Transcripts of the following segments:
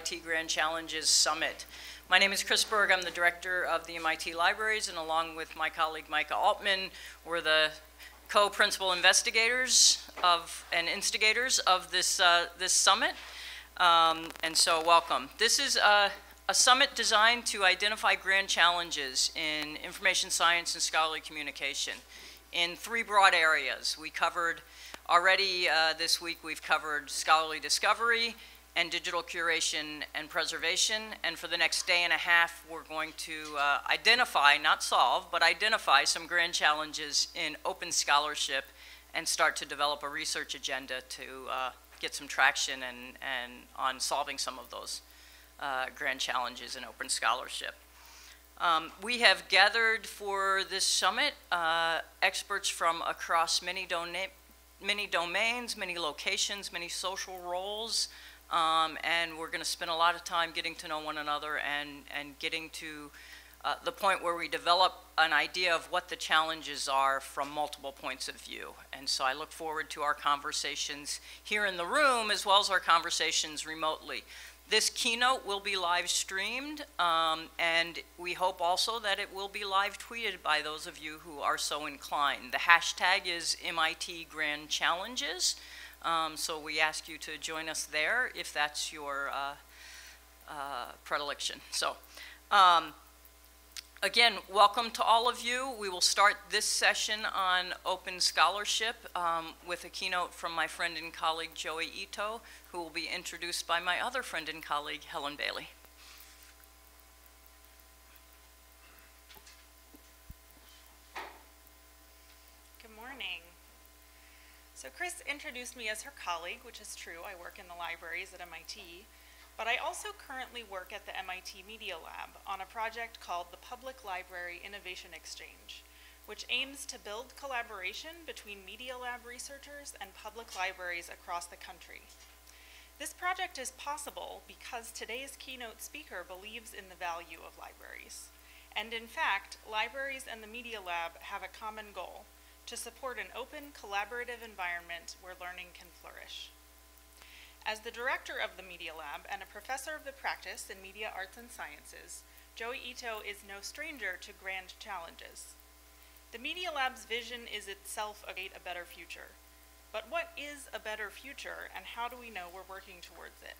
MIT Grand Challenges Summit. My name is Chris Bourg. I'm the director of the MIT Libraries, and along with my colleague Micah Altman, we're the co-principal investigators of and instigators of this, uh, this summit. Um, and so welcome. This is a, a summit designed to identify grand challenges in information science and scholarly communication in three broad areas. We covered already uh, this week, we've covered scholarly discovery, and digital curation and preservation. And for the next day and a half, we're going to uh, identify, not solve, but identify some grand challenges in open scholarship and start to develop a research agenda to uh, get some traction and, and on solving some of those uh, grand challenges in open scholarship. Um, we have gathered for this summit uh, experts from across many, many domains, many locations, many social roles, um, and we're going to spend a lot of time getting to know one another and, and getting to uh, the point where we develop an idea of what the challenges are from multiple points of view. And so I look forward to our conversations here in the room as well as our conversations remotely. This keynote will be live streamed, um, and we hope also that it will be live tweeted by those of you who are so inclined. The hashtag is MIT Grand Challenges. Um, so we ask you to join us there if that's your uh, uh, predilection. So um, again, welcome to all of you. We will start this session on open scholarship um, with a keynote from my friend and colleague Joi Ito, who will be introduced by my other friend and colleague Helen Bailey. So Chris introduced me as her colleague, which is true. I work in the libraries at MIT. But I also currently work at the MIT Media Lab on a project called the Public Library Innovation Exchange, which aims to build collaboration between Media Lab researchers and public libraries across the country. This project is possible because today's keynote speaker believes in the value of libraries. And in fact, libraries and the Media Lab have a common goal, to support an open, collaborative environment where learning can flourish. As the director of the Media Lab and a professor of the practice in media arts and sciences, Joi Ito is no stranger to grand challenges. The Media Lab's vision is itself a better future. But what is a better future, and how do we know we're working towards it?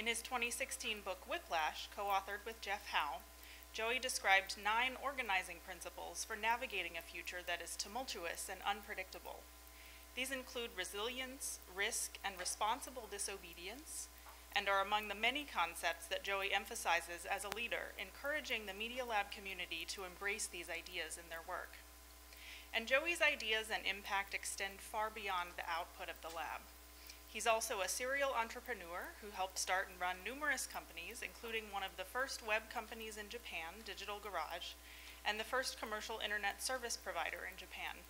In his 2016 book Whiplash, co-authored with Jeff Howe, Joi described nine organizing principles for navigating a future that is tumultuous and unpredictable. These include resilience, risk, and responsible disobedience, and are among the many concepts that Joi emphasizes as a leader, encouraging the Media Lab community to embrace these ideas in their work. And Joi's ideas and impact extend far beyond the output of the lab. He's also a serial entrepreneur who helped start and run numerous companies, including one of the first web companies in Japan, Digital Garage, and the first commercial internet service provider in Japan.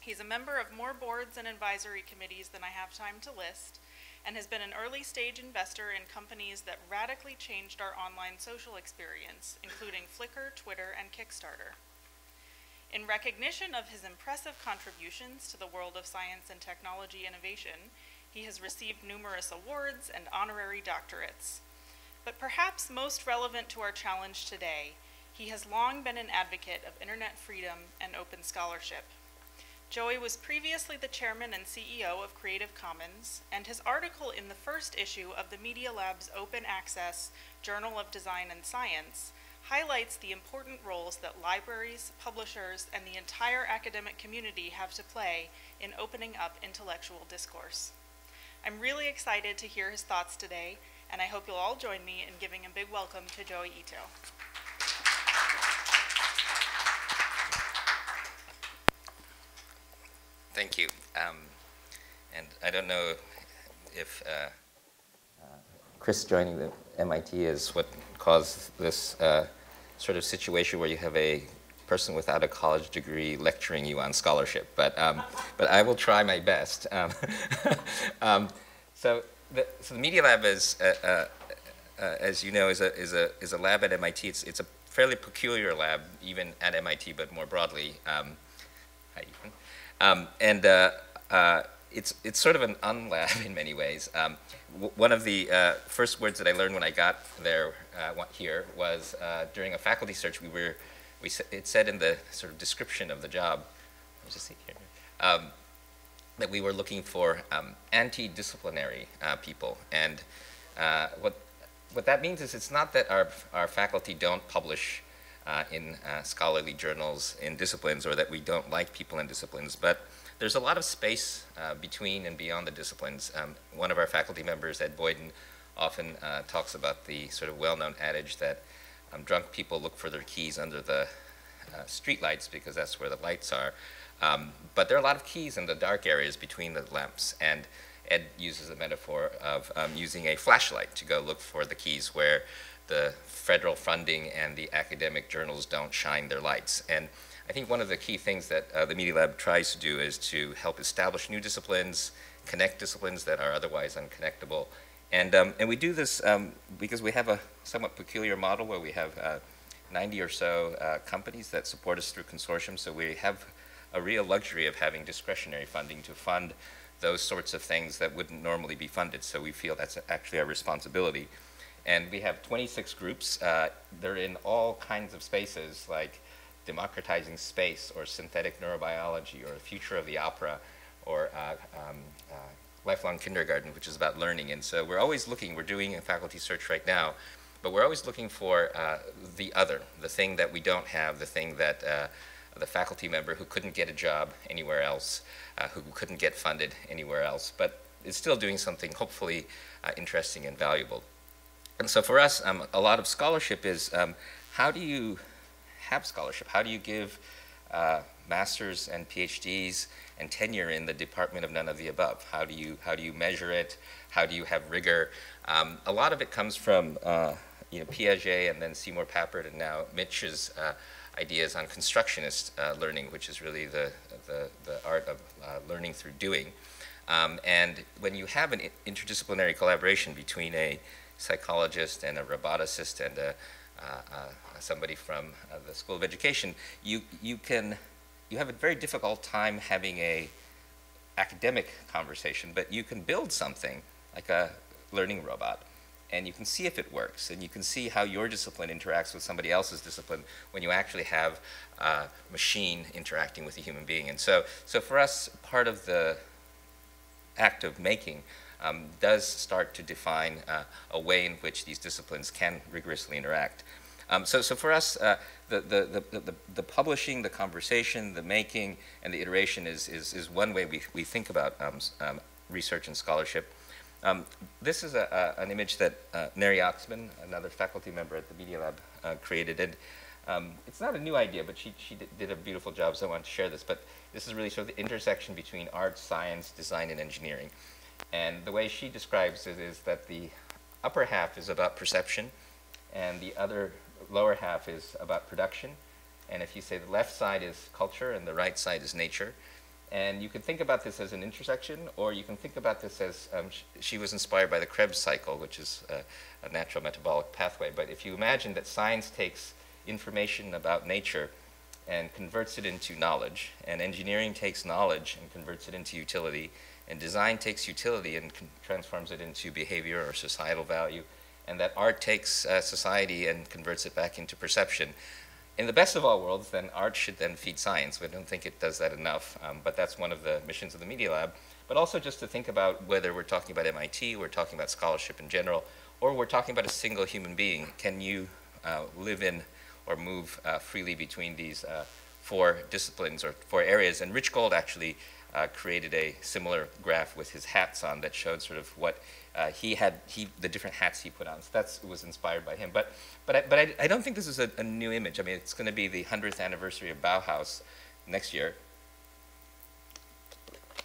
He's a member of more boards and advisory committees than I have time to list, and has been an early stage investor in companies that radically changed our online social experience, including Flickr, Twitter, and Kickstarter. In recognition of his impressive contributions to the world of science and technology innovation, he has received numerous awards and honorary doctorates. But perhaps most relevant to our challenge today, he has long been an advocate of internet freedom and open scholarship. Joi was previously the chairman and CEO of Creative Commons, and his article in the first issue of the Media Lab's Open Access Journal of Design and Science highlights the important roles that libraries, publishers, and the entire academic community have to play in opening up intellectual discourse. I'm really excited to hear his thoughts today, and I hope you'll all join me in giving a big welcome to Joi Ito. Thank you. Um, and I don't know if uh, uh, Chris joining the MIT is what caused this uh, sort of situation where you have a person without a college degree lecturing you on scholarship, but, um, but I will try my best. Um, um, so, the, so the Media Lab is, uh, uh, uh, as you know, is a, is, a, is a lab at MIT. It's, it's a fairly peculiar lab, even at MIT, but more broadly. Um, hi, Ethan. Um, and uh, uh, it's, it's sort of an unlab in many ways. Um, w- one of the uh, first words that I learned when I got there uh, here was uh, during a faculty search. We were, we it said in the sort of description of the job, um, that we were looking for um, anti-disciplinary uh, people. And uh, what what that means is it's not that our our faculty don't publish uh, in uh, scholarly journals in disciplines or that we don't like people in disciplines, but there's a lot of space uh, between and beyond the disciplines. Um, one of our faculty members, Ed Boyden, often uh, talks about the sort of well-known adage that um, drunk people look for their keys under the uh, streetlights because that's where the lights are. Um, but there are a lot of keys in the dark areas between the lamps, and Ed uses a metaphor of um, using a flashlight to go look for the keys where the federal funding and the academic journals don't shine their lights. And I think one of the key things that uh, the Media Lab tries to do is to help establish new disciplines, connect disciplines that are otherwise unconnectable. And, um, and we do this um, because we have a somewhat peculiar model where we have uh, 90 or so uh, companies that support us through consortiums. So we have a real luxury of having discretionary funding to fund those sorts of things that wouldn't normally be funded. So we feel that's actually our responsibility. And we have 26 groups. Uh, they're in all kinds of spaces like democratizing space or synthetic neurobiology or future of the opera or uh, um, uh, lifelong kindergarten, which is about learning. And so we're always looking, we're doing a faculty search right now, but we're always looking for uh, the other, the thing that we don't have, the thing that uh, the faculty member who couldn't get a job anywhere else, uh, who couldn't get funded anywhere else, but is still doing something hopefully uh, interesting and valuable. And so for us, um, a lot of scholarship is um, how do you have scholarship? How do you give uh, masters and PhDs and tenure in the department of none of the above? How do you how do you measure it? How do you have rigor? Um, a lot of it comes from uh, you know Piaget and then Seymour Papert and now Mitch's uh, ideas on constructionist uh, learning, which is really the the, the art of uh, learning through doing. Um, and when you have an interdisciplinary collaboration between a psychologist and a roboticist and a, uh, uh, somebody from the School of Education, you, you can, you have a very difficult time having a academic conversation, but you can build something like a learning robot and you can see if it works and you can see how your discipline interacts with somebody else's discipline when you actually have a machine interacting with a human being and so so for us part of the act of making um, does start to define uh, a way in which these disciplines can rigorously interact. Um, so, so for us, uh, the, the, the, the, the publishing, the conversation, the making, and the iteration is, is, is one way we, we think about um, um research and scholarship. Um, this is a, a, an image that uh, Neri Oxman, another faculty member at the Media Lab, uh, created. And um, it's not a new idea, but she, she did a beautiful job, so I want to share this. But this is really sort of the intersection between art, science, design, and engineering. And the way she describes it is that the upper half is about perception, and the other lower half is about production. And if you say the left side is culture and the right side is nature, and you can think about this as an intersection, or you can think about this as um, sh she was inspired by the Krebs cycle, which is a natural metabolic pathway. But if you imagine that science takes information about nature and converts it into knowledge, and engineering takes knowledge and converts it into utility, and design takes utility and transforms it into behavior or societal value, and that art takes uh, society and converts it back into perception. In the best of all worlds, then art should then feed science. We don't think it does that enough, um, but that's one of the missions of the Media Lab. But also just to think about whether we're talking about MIT, we're talking about scholarship in general, or we're talking about a single human being. Can you uh, live in or move uh, freely between these uh, four disciplines or four areas? And Rich Gold actually uh, created a similar graph with his hats on that showed sort of what uh, he had, he, the different hats he put on. So that was inspired by him. But, but, I, but I, I don't think this is a, a new image. I mean, it's going to be the 100th anniversary of Bauhaus next year.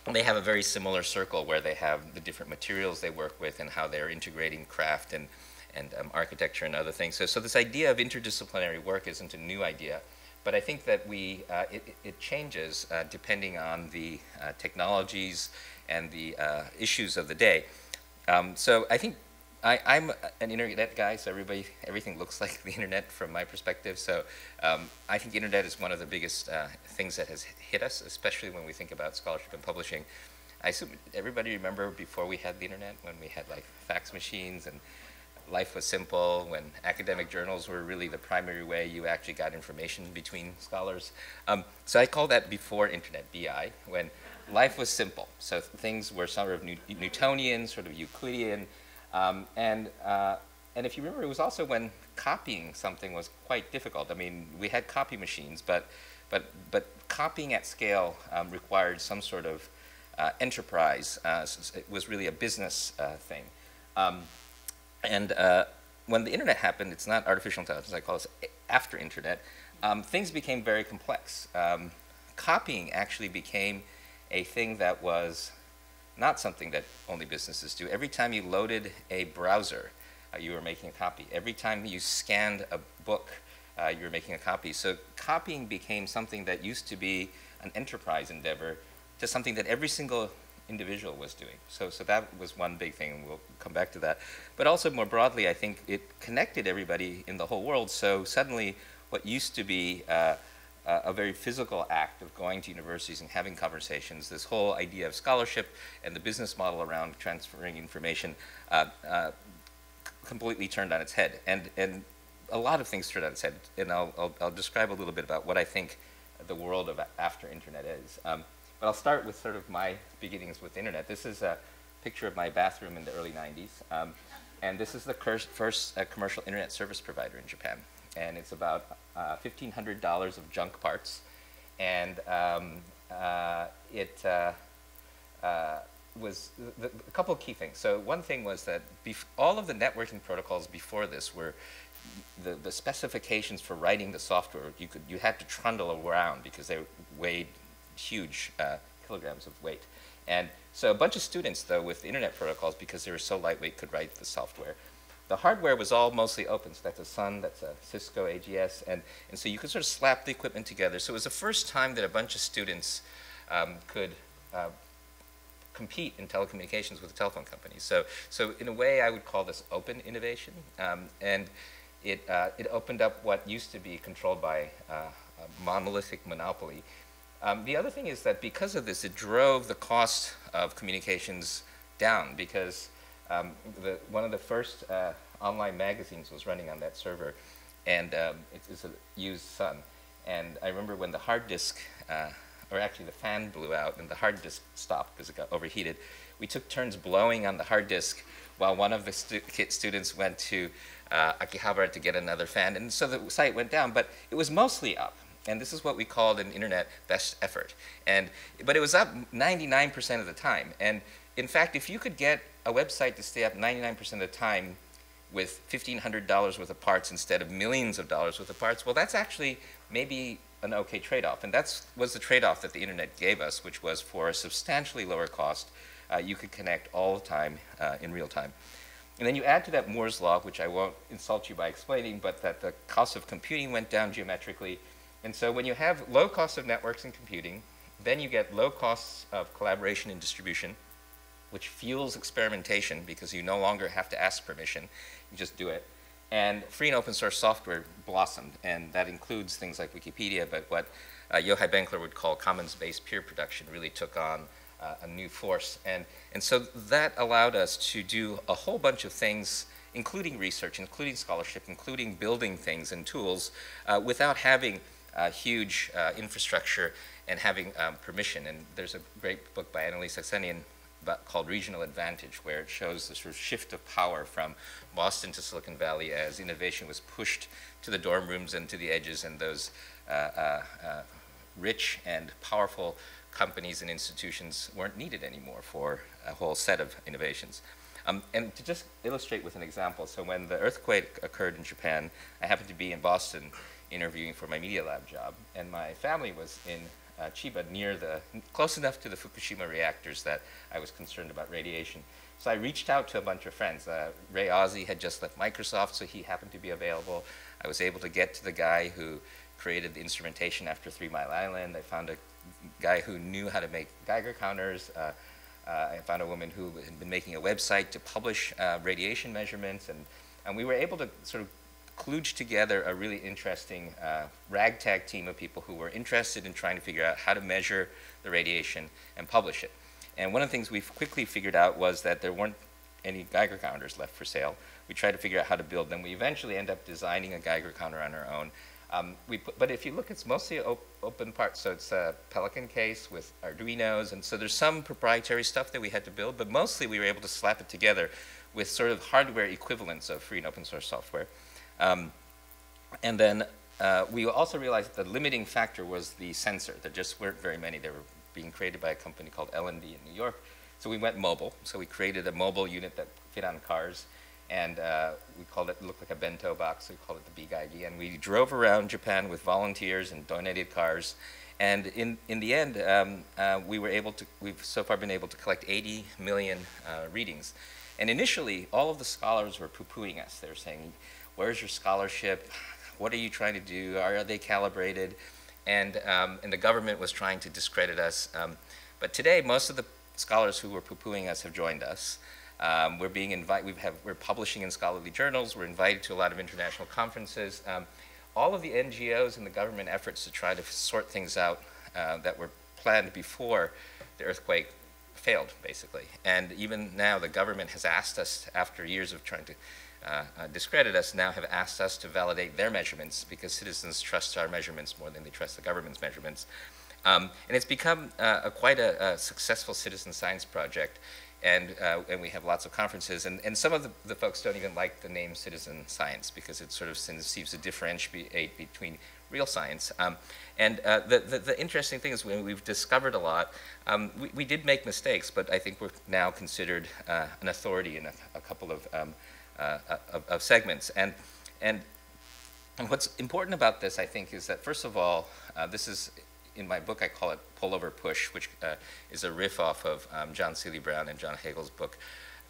And they have a very similar circle where they have the different materials they work with and how they're integrating craft and, and um, architecture and other things. So, so this idea of interdisciplinary work isn't a new idea. But I think that we, uh, it, it, changes uh, depending on the uh, technologies and the uh, issues of the day. Um, so I think I, am an internet guy, so everybody, everything looks like the internet from my perspective. So um, I think internet is one of the biggest uh, things that has hit us, especially when we think about scholarship and publishing. I assume everybody remember before we had the internet, when we had like fax machines and life was simple, when academic journals were really the primary way you actually got information between scholars. Um, so I call that before internet, BI, when life was simple. So things were sort of Newtonian, sort of Euclidean, um, and, uh, and if you remember, it was also when copying something was quite difficult. I mean, we had copy machines, but, but, but copying at scale um, required some sort of uh, enterprise. Uh, it was really a business uh, thing. Um, and uh, when the internet happened, it's not artificial intelligence, I call it after internet, um, things became very complex. Um, copying actually became a thing that was not something that only businesses do. Every time you loaded a browser, uh, you were making a copy. Every time you scanned a book, uh, you were making a copy. So copying became something that used to be an enterprise endeavor to something that every single individual was doing. So, so that was one big thing, and we'll come back to that. But also more broadly, I think it connected everybody in the whole world. So suddenly, what used to be uh, a very physical act of going to universities and having conversations, this whole idea of scholarship and the business model around transferring information uh, uh, completely turned on its head. And, and a lot of things turned on its head. And I'll, I'll, I'll describe a little bit about what I think the world of after internet is. Um, but I'll start with sort of my beginnings with internet. This is a picture of my bathroom in the early 90s. Um, and this is the first uh, commercial internet service provider in Japan. And it's about uh, $1,500 of junk parts. And um, uh, it uh, uh, was a couple of key things. So one thing was that all of the networking protocols before this were the, the specifications for writing the software, you, could, you had to trundle around because they weighed huge uh, kilograms of weight. And so a bunch of students, though, with internet protocols, because they were so lightweight, could write the software. The hardware was all mostly open, so that's a Sun, that's a Cisco AGS, and, and so you could sort of slap the equipment together. So it was the first time that a bunch of students um, could uh, compete in telecommunications with the telephone companies. So, so in a way, I would call this open innovation, um, and it, uh, it opened up what used to be controlled by uh, a monolithic monopoly um, the other thing is that because of this, it drove the cost of communications down because um, the, one of the first uh, online magazines was running on that server, and um, it, it's a used Sun. And I remember when the hard disk, uh, or actually the fan blew out and the hard disk stopped because it got overheated, we took turns blowing on the hard disk while one of the stu students went to uh, Akihabara to get another fan. And so the site went down, but it was mostly up. And this is what we called an internet best effort. And, but it was up 99% of the time. And in fact, if you could get a website to stay up 99% of the time with $1,500 worth of parts instead of millions of dollars worth of parts, well, that's actually maybe an okay trade-off. And that was the trade-off that the internet gave us, which was for a substantially lower cost, uh, you could connect all the time uh, in real time. And then you add to that Moore's law, which I won't insult you by explaining, but that the cost of computing went down geometrically, and so when you have low costs of networks and computing, then you get low costs of collaboration and distribution, which fuels experimentation because you no longer have to ask permission, you just do it. And free and open source software blossomed, and that includes things like Wikipedia, but what uh, Yochai Benkler would call commons-based peer production really took on uh, a new force. And, and so that allowed us to do a whole bunch of things including research, including scholarship, including building things and tools, uh, without having uh, huge uh, infrastructure and having um, permission. And there's a great book by AnnaLee Saxenian called Regional Advantage, where it shows the sort of shift of power from Boston to Silicon Valley as innovation was pushed to the dorm rooms and to the edges, and those uh, uh, uh, rich and powerful companies and institutions weren't needed anymore for a whole set of innovations. Um, and to just illustrate with an example, so when the earthquake occurred in Japan, I happened to be in Boston interviewing for my Media Lab job, and my family was in uh, Chiba near the, close enough to the Fukushima reactors that I was concerned about radiation. So I reached out to a bunch of friends. Uh, Ray Ozzie had just left Microsoft, so he happened to be available. I was able to get to the guy who created the instrumentation after Three Mile Island. I found a guy who knew how to make Geiger counters. Uh, uh, I found a woman who had been making a website to publish uh, radiation measurements, and, and we were able to sort of kludged together a really interesting uh, ragtag team of people who were interested in trying to figure out how to measure the radiation and publish it. And one of the things we quickly figured out was that there weren't any Geiger counters left for sale. We tried to figure out how to build them. We eventually end up designing a Geiger counter on our own. Um, we put, but if you look, it's mostly op open parts. So it's a Pelican case with Arduinos, and so there's some proprietary stuff that we had to build, but mostly we were able to slap it together with sort of hardware equivalents of free and open source software. Um, and then uh, we also realized that the limiting factor was the sensor. There just weren't very many. They were being created by a company called LND in New York. So we went mobile. So we created a mobile unit that fit on cars and uh, we called it, looked like a bento box, so we called it the bGeigie. And we drove around Japan with volunteers and donated cars. And in, in the end, um, uh, we were able to, we've so far been able to collect 80 million uh, readings. And initially, all of the scholars were poo-pooing us. They were saying, where's your scholarship? What are you trying to do? Are, they calibrated? And, um, and the government was trying to discredit us. Um, but today, most of the scholars who were poo-pooing us have joined us. Um, we're being invited, we have, we're publishing in scholarly journals, we're invited to a lot of international conferences. Um, all of the NGOs and the government efforts to try to sort things out uh, that were planned before the earthquake failed, basically. And even now, the government has asked us, after years of trying to discredit us, now have asked us to validate their measurements because citizens trust our measurements more than they trust the government's measurements. Um, and it's become uh, a, quite a, a, successful citizen science project and, uh, and we have lots of conferences. And, and some of the, the folks don't even like the name citizen science because it sort of seems to differentiate between real science. Um, and uh, the, the, the, interesting thing is when we've discovered a lot, um, we, we did make mistakes, but I think we're now considered uh, an authority in a, a couple of, um, uh, of, of, segments. And, and, and what's important about this, I think, is that first of all, uh, this is in my book, I call it Pull Over Push, which uh, is a riff off of um, John Seely Brown and John Hagel's book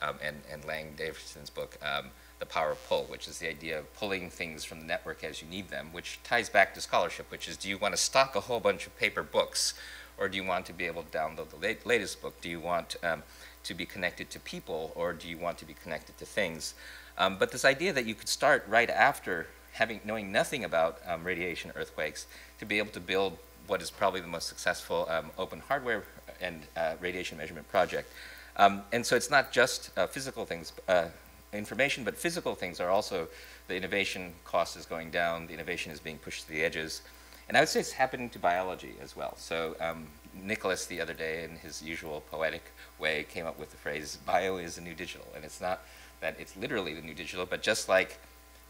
um, and, and Lang Davison's book, um, The Power of Pull, which is the idea of pulling things from the network as you need them, which ties back to scholarship, which is do you want to stock a whole bunch of paper books or do you want to be able to download the latest book? Do you want um, to be connected to people or do you want to be connected to things? Um, but this idea that you could start right after having knowing nothing about um, radiation earthquakes to be able to build what is probably the most successful um, open hardware and uh, radiation measurement project. Um, and so it's not just uh, physical things, uh, information, but physical things are also, the innovation cost is going down, the innovation is being pushed to the edges. And I would say it's happening to biology as well. So um, Nicholas the other day, in his usual poetic way, came up with the phrase, bio is the new digital. And it's not that it's literally the new digital, but just like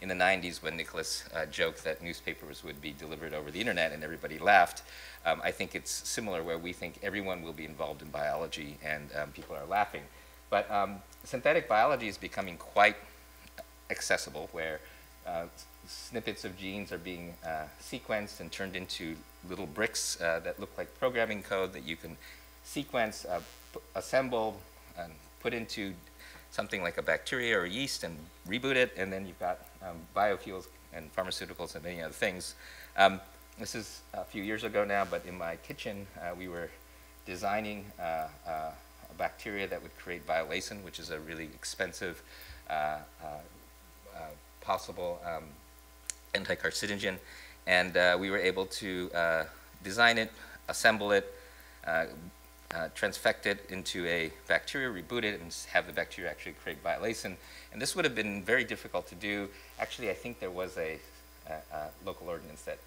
in the 90s when Nicholas uh, joked that newspapers would be delivered over the internet and everybody laughed. Um, I think it's similar where we think everyone will be involved in biology and um, people are laughing. But um, synthetic biology is becoming quite accessible where uh, snippets of genes are being uh, sequenced and turned into little bricks uh, that look like programming code that you can sequence, assemble, and put into something like a bacteria or yeast and reboot it, and then you've got um, biofuels and pharmaceuticals and many other things. Um, this is a few years ago now, but in my kitchen, uh, we were designing uh, uh, a bacteria that would create violacein, which is a really expensive uh, uh, uh, possible um, anti-carcinogen. And we were able to design it, assemble it, uh, transfect it into a bacteria, reboot it, and have the bacteria actually create violacein. And this would have been very difficult to do. Actually, I think there was a, a, a local ordinance that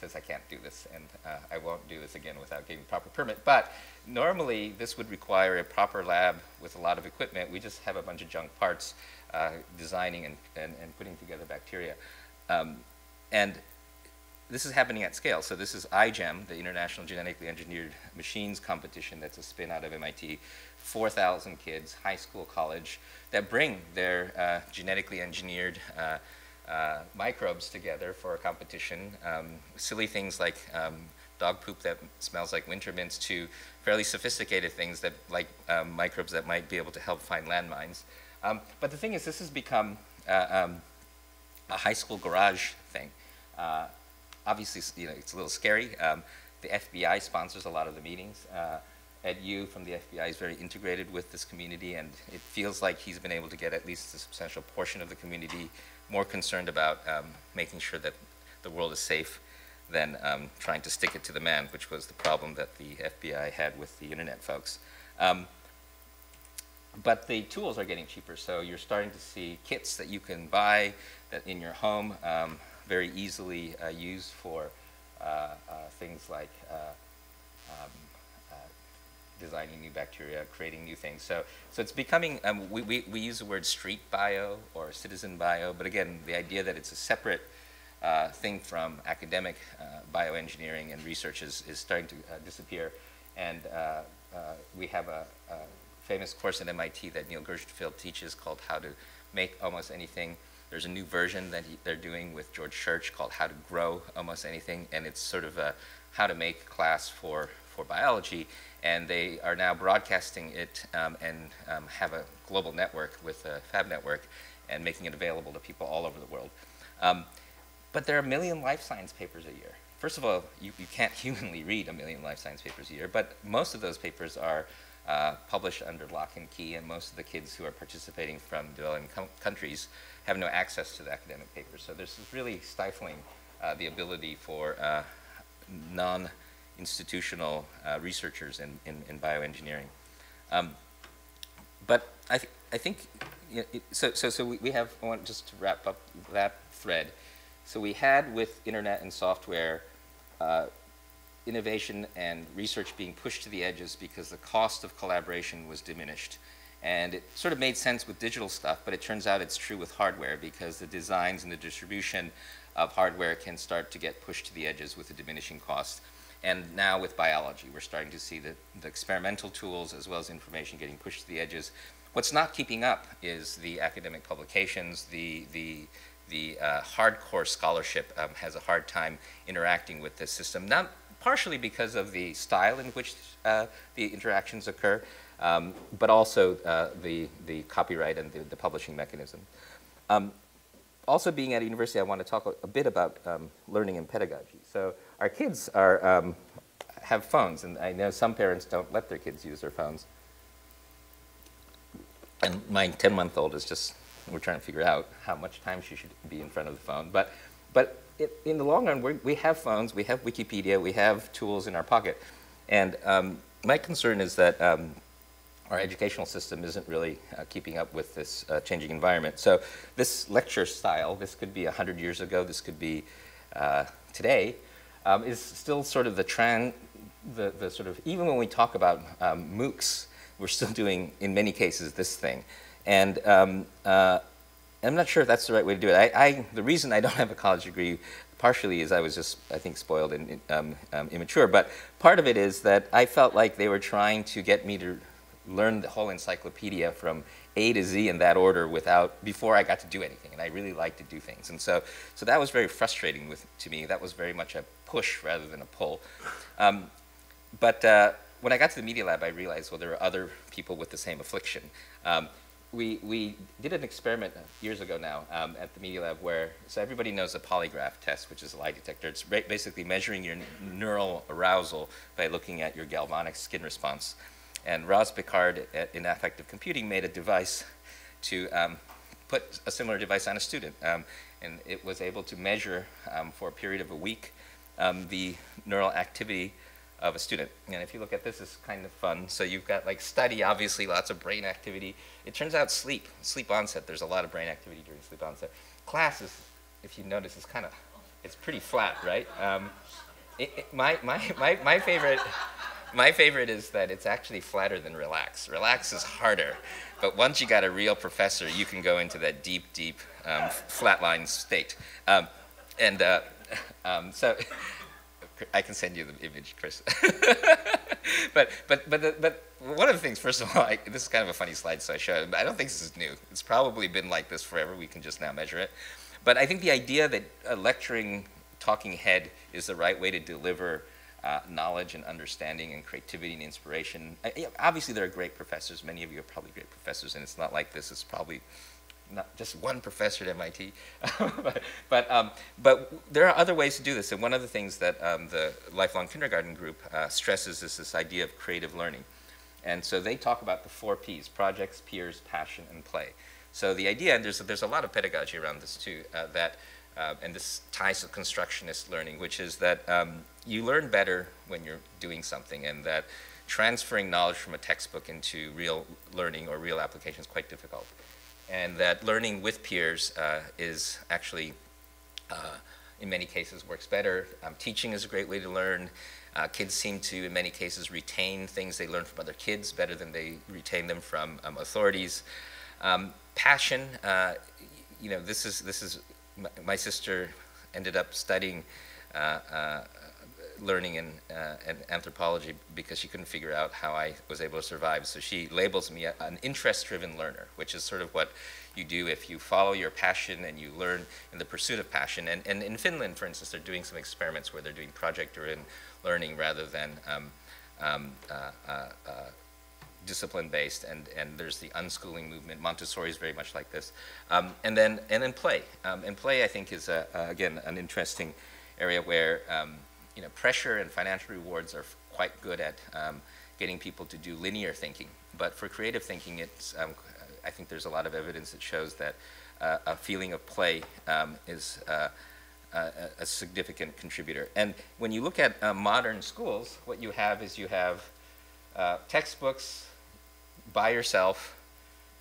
says I can't do this, and uh, I won't do this again without getting proper permit. But normally, this would require a proper lab with a lot of equipment. We just have a bunch of junk parts uh, designing and, and, and, putting together bacteria. Um, and this is happening at scale. So this is iGEM, the International Genetically Engineered Machines competition that's a spin out of MIT. 4,000 kids, high school, college, that bring their uh, genetically engineered uh, uh, microbes together for a competition. Um, silly things like um, dog poop that smells like winter mints to fairly sophisticated things that like um, microbes that might be able to help find landmines. Um, but the thing is, this has become uh, um, a high school garage thing. Uh, obviously, you know, it's a little scary. Um, the FBI sponsors a lot of the meetings. Uh, Ed You from the FBI is very integrated with this community, and it feels like he's been able to get at least a substantial portion of the community more concerned about um, making sure that the world is safe than um, trying to stick it to the man, which was the problem that the FBI had with the internet folks. Um, but the tools are getting cheaper, so you're starting to see kits that you can buy that in your home, um, very easily uh, used for uh, uh, things like uh, um, designing new bacteria, creating new things. So, so it's becoming, um, we, we, we use the word street bio or citizen bio, but again, the idea that it's a separate uh, thing from academic uh, bioengineering and research is, is starting to uh, disappear. And we have a, a, famous course at MIT that Neil Gershenfeld teaches called How to Make Almost Anything. There's a new version that he, they're doing with George Church called How to Grow Almost Anything, and it's sort of a how to make class for, for biology. And they are now broadcasting it um, and um, have a global network with a Fab network and making it available to people all over the world. Um, but there are a million life science papers a year. First of all, you, you can't humanly read a million life science papers a year, but most of those papers are uh, published under lock and key, and most of the kids who are participating from developing countries have no access to the academic papers. So this is really stifling uh, the ability for uh, non-institutional uh, researchers in, in, in bioengineering. Um, but I, th I think, you know, it, so, so, so we, we have, I want just to wrap up that thread. So we had with internet and software, uh, innovation and research being pushed to the edges because the cost of collaboration was diminished. And it sort of made sense with digital stuff, but it turns out it's true with hardware because the designs and the distribution of hardware can start to get pushed to the edges with a diminishing cost. And now with biology, we're starting to see the, the experimental tools as well as information getting pushed to the edges. What's not keeping up is the academic publications, the, the, the uh, hardcore scholarship um, has a hard time interacting with this system, not partially because of the style in which uh, the interactions occur, um, but also uh, the, the copyright and the, the publishing mechanism. Um, also being at a university, I want to talk a, a bit about um, learning and pedagogy. So our kids are, um, have phones, and I know some parents don't let their kids use their phones. And my 10-month-old is just, we're trying to figure out how much time she should be in front of the phone. But, but it, in the long run, we have phones, we have Wikipedia, we have tools in our pocket. And um, my concern is that um, our educational system isn't really uh, keeping up with this uh, changing environment. So this lecture style, this could be 100 years ago, this could be uh, today, um, is still sort of the trend, the, the sort of, even when we talk about um, MOOCs, we're still doing, in many cases, this thing. And um, uh, I'm not sure if that's the right way to do it. I, I, the reason I don't have a college degree partially is I was just, I think, spoiled and um, um, immature, but part of it is that I felt like they were trying to get me to learn the whole encyclopedia from A to Z in that order without, before I got to do anything, and I really like to do things. And so, so that was very frustrating with, to me. That was very much a push rather than a pull. Um, but uh, when I got to the Media Lab, I realized, well, there are other people with the same affliction. Um, we, we did an experiment years ago now um, at the Media Lab where, so everybody knows a polygraph test, which is a lie detector. It's basically measuring your neural arousal by looking at your galvanic skin response. And Roz Picard at, in affective computing made a device to um, put a similar device on a student. Um, and it was able to measure um, for a period of a week um, the neural activity of a student. And if you look at this, it's kind of fun. So you've got like study, obviously lots of brain activity. It turns out sleep, sleep onset, there's a lot of brain activity during sleep onset. Class is, if you notice, is kind of, it's pretty flat, right? Um, it, it, my, my, my, my favorite, my favorite is that it's actually flatter than relax. Relax is harder, but once you got a real professor, you can go into that deep, deep um, flatline state. Um, and uh, um, so I can send you the image, Chris. but but but the, but one of the things, first of all, I, this is kind of a funny slide, so I show. I don't think this is new. It's probably been like this forever. We can just now measure it. But I think the idea that a lecturing talking head is the right way to deliver uh, knowledge and understanding and creativity and inspiration. I, obviously, there are great professors. Many of you are probably great professors, and it's not like this. It's probably not just one professor at MIT, but, but, um, but, there are other ways to do this. And one of the things that um, the Lifelong Kindergarten group uh, stresses is this idea of creative learning. And so they talk about the four Ps, projects, peers, passion, and play. So the idea, and there's, there's a lot of pedagogy around this too, uh, that, uh, and this ties to constructionist learning, which is that um, you learn better when you're doing something and that transferring knowledge from a textbook into real learning or real application is quite difficult. And that learning with peers uh, is actually, uh, in many cases, works better. Um, teaching is a great way to learn. Uh, kids seem to, in many cases, retain things they learn from other kids better than they retain them from um, authorities. Um, passion, uh, you know, this is, this is, my, sister ended up studying uh, uh, learning in, uh, anthropology because she couldn't figure out how I was able to survive. So she labels me an interest-driven learner, which is sort of what you do if you follow your passion and you learn in the pursuit of passion. And, and in Finland, for instance, they're doing some experiments where they're doing project-driven learning rather than um, um, uh, uh, uh discipline-based, and, and there's the unschooling movement. Montessori is very much like this. Um, and, then, and then play. Um, and play, I think, is, a, again, an interesting area where um, you know, pressure and financial rewards are quite good at um, getting people to do linear thinking. But for creative thinking, it's, um, I think there's a lot of evidence that shows that uh, a feeling of play is uh, a, a, significant contributor. And when you look at uh, modern schools, what you have is you have uh, textbooks by yourself,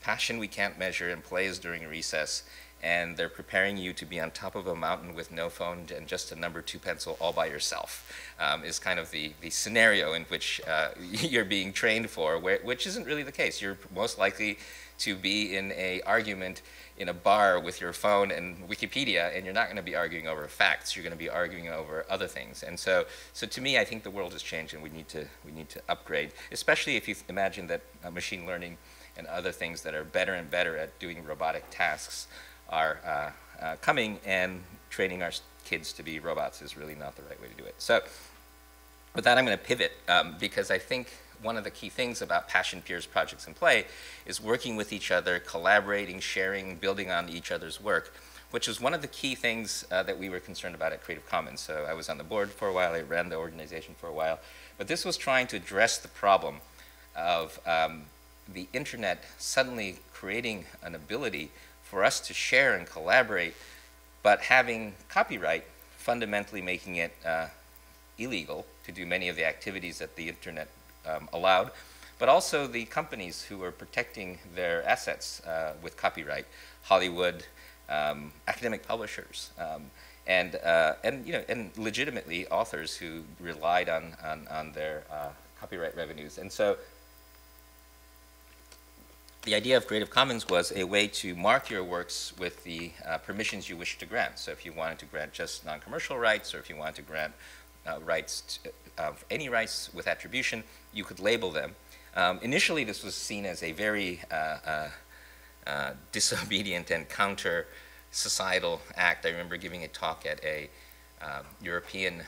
passion we can't measure, and plays during recess, and they're preparing you to be on top of a mountain with no phone and just a number two pencil all by yourself um, is kind of the, the scenario in which uh, you're being trained for, where, which isn't really the case. You're most likely to be in a argument in a bar with your phone and Wikipedia, and you're not going to be arguing over facts. You're going to be arguing over other things. And so, so to me, I think the world has changed, and we need to we need to upgrade, especially if you imagine that uh, machine learning and other things that are better and better at doing robotic tasks are uh, uh, coming and training our kids to be robots is really not the right way to do it. So with that, I'm going to pivot um, because I think one of the key things about Passion Peers projects in play is working with each other, collaborating, sharing, building on each other's work, which is one of the key things uh, that we were concerned about at Creative Commons. So I was on the board for a while, I ran the organization for a while, but this was trying to address the problem of um, the internet suddenly creating an ability for us to share and collaborate, but having copyright fundamentally making it uh, illegal to do many of the activities that the internet um, allowed, but also the companies who are protecting their assets uh, with copyright, Hollywood, um, academic publishers, um, and, uh, and, you know, and legitimately authors who relied on, on, on their uh, copyright revenues. And so the idea of Creative Commons was a way to mark your works with the uh, permissions you wish to grant. So if you wanted to grant just non-commercial rights, or if you wanted to grant uh, rights, uh, any rights with attribution, you could label them. Um, initially, this was seen as a very uh, uh, uh, disobedient and counter-societal act. I remember giving a talk at a um, European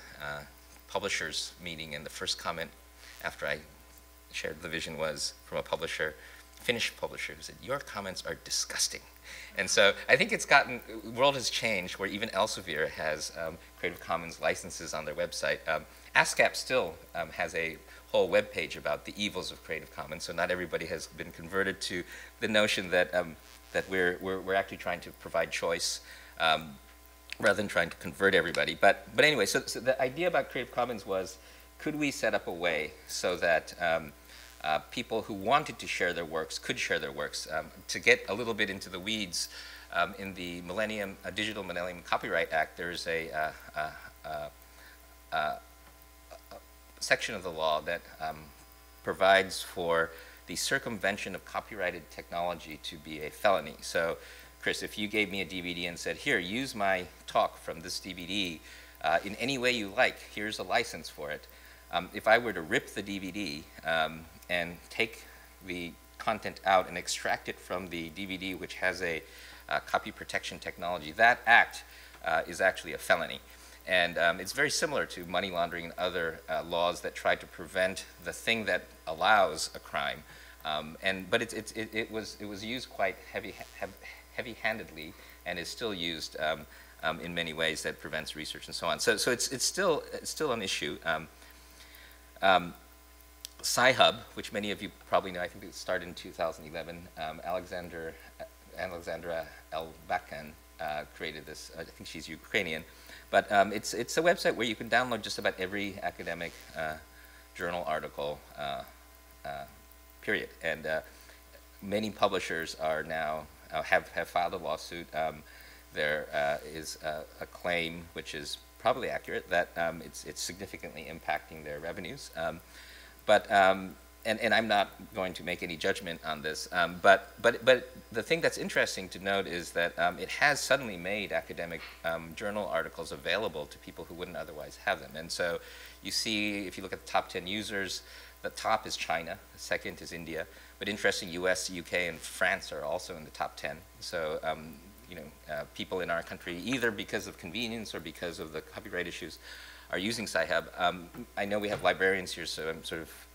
publishers meeting, and the first comment after I shared the vision was from a publisher, Finnish publisher who said, your comments are disgusting. And so I think it's gotten, the world has changed where even Elsevier has um, Creative Commons licenses on their website. Um, ASCAP still um, has a whole web page about the evils of Creative Commons, so not everybody has been converted to the notion that, um, that we're, we're, we're, actually trying to provide choice um, rather than trying to convert everybody. But, but anyway, so, so the idea about Creative Commons was, could we set up a way so that um, uh, people who wanted to share their works could share their works. Um, to get a little bit into the weeds, um, in the Millennium uh, Digital Millennium Copyright Act, there's a, uh, uh, uh, section of the law that um, provides for the circumvention of copyrighted technology to be a felony. So, Chris, if you gave me a DVD and said, here, use my talk from this DVD uh, in any way you like, here's a license for it. Um, if I were to rip the DVD um, and take the content out and extract it from the DVD, which has a uh, copy protection technology, that act uh, is actually a felony. And um, it's very similar to money laundering and other uh, laws that try to prevent the thing that allows a crime. Um, and, but it, it, it, it, was, it was used quite heavy, heavy-handedly and is still used um, um, in many ways that prevents research and so on. So, so it's, it's, still, it's still an issue. Um, um, Sci-Hub, which many of you probably know, I think it started in 2011. Um, Alexander, Alexandra Elbakyan uh, created this. I think she's Ukrainian. But um, it's, it's a website where you can download just about every academic uh, journal article, uh, uh, period. And uh, many publishers are now, uh, have, have filed a lawsuit. Um, there uh, is a, a claim, which is probably accurate, that um, it's, it's significantly impacting their revenues. Um, but um, and, and I'm not going to make any judgment on this, um, but, but, but the thing that's interesting to note is that um, it has suddenly made academic um, journal articles available to people who wouldn't otherwise have them. And so you see, if you look at the top 10 users, the top is China, the second is India, but interesting, US, UK, and France are also in the top 10. So, um, you know, uh, people in our country, either because of convenience or because of the copyright issues, are using Sci-Hub. Um, I know we have librarians here, so I'm sort of